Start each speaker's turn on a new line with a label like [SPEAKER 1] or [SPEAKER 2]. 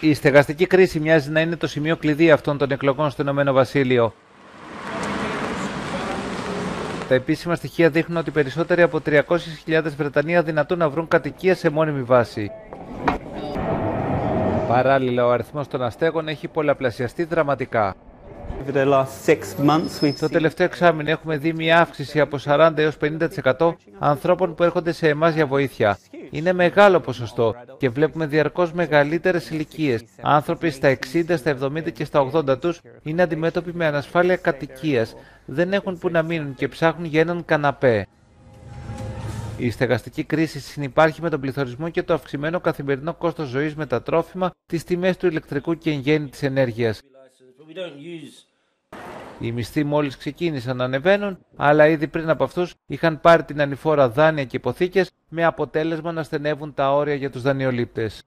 [SPEAKER 1] Η στεγαστική κρίση μοιάζει να είναι το σημείο κλειδί αυτών των εκλογών στο Ηνωμένο Βασίλειο. Τα επίσημα στοιχεία δείχνουν ότι περισσότεροι από 300.000 Βρετανοί αδυνατούν να βρουν κατοικία σε μόνιμη βάση. Παράλληλα, ο αριθμός των αστέγων έχει πολλαπλασιαστεί δραματικά. Το τελευταίο εξάμεινο έχουμε δει μια αύξηση από 40 έως 50% ανθρώπων που έρχονται σε εμάς για βοήθεια. Είναι μεγάλο ποσοστό και βλέπουμε διαρκώς μεγαλύτερες ηλικίες. Άνθρωποι στα 60, στα 70 και στα 80 τους είναι αντιμέτωποι με ανασφάλεια κατοικίας. Δεν έχουν που να μείνουν και ψάχνουν για έναν καναπέ. Η στεγαστική κρίση συνεπάρχει με τον πληθωρισμό και το αυξημένο καθημερινό κόστος ζωής με τα τρόφιμα, τις τιμές του ηλεκτρικού και εν γέννη της ενέργειας. Οι μισθοί μόλις ξεκίνησαν να ανεβαίνουν, αλλά ήδη πριν από αυτούς είχαν πάρει την ανηφόρα δάνεια και υποθήκες με αποτέλεσμα να στενεύουν τα όρια για τους δανειολήπτες.